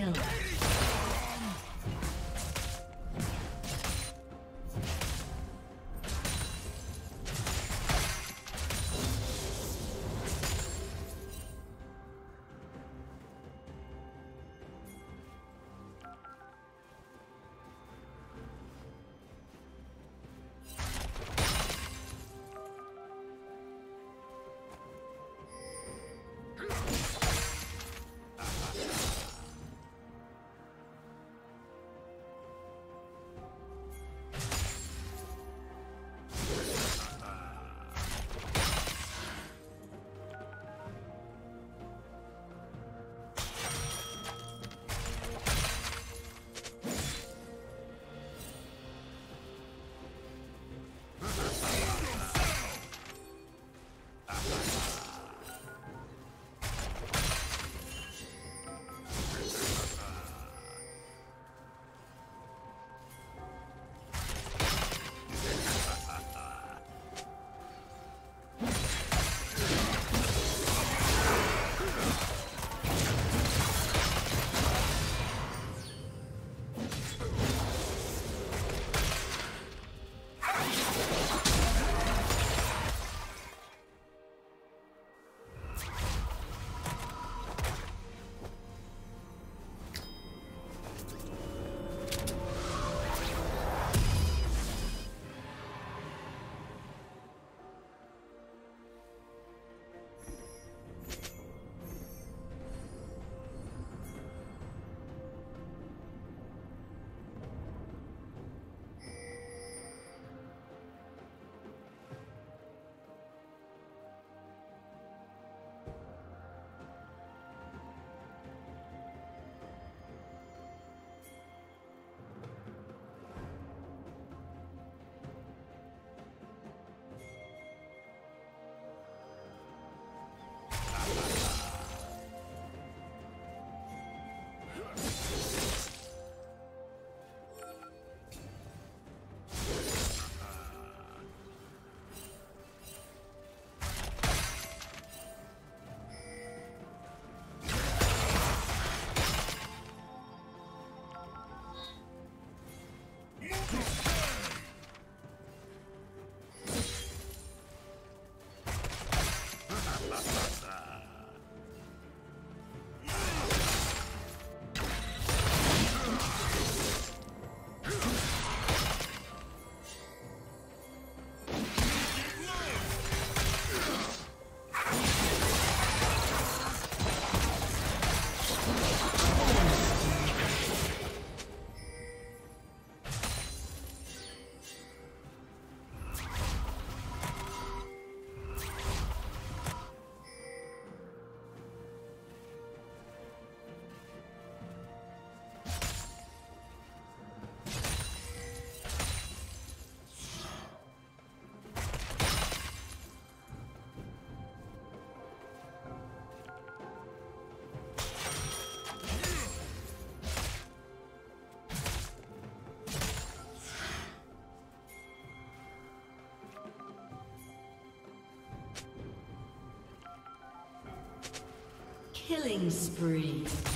kill. Killing spree.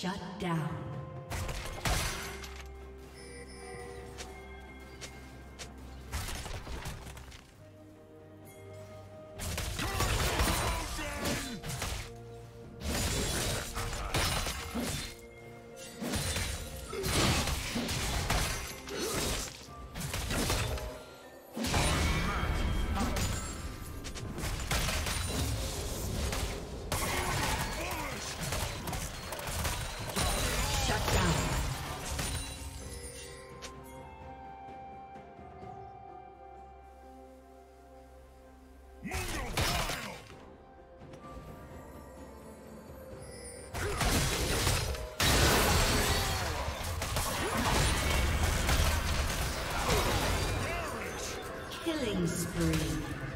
Shut down. Killing spree.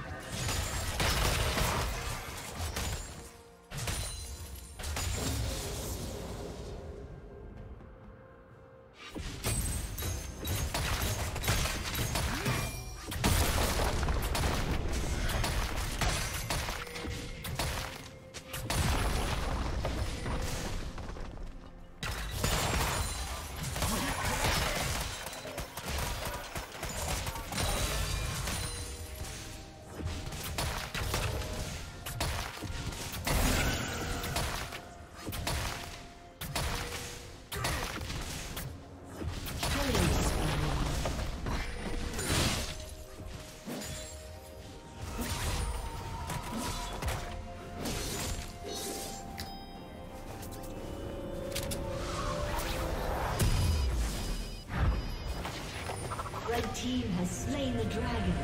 Slain the dragon.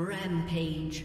Rampage.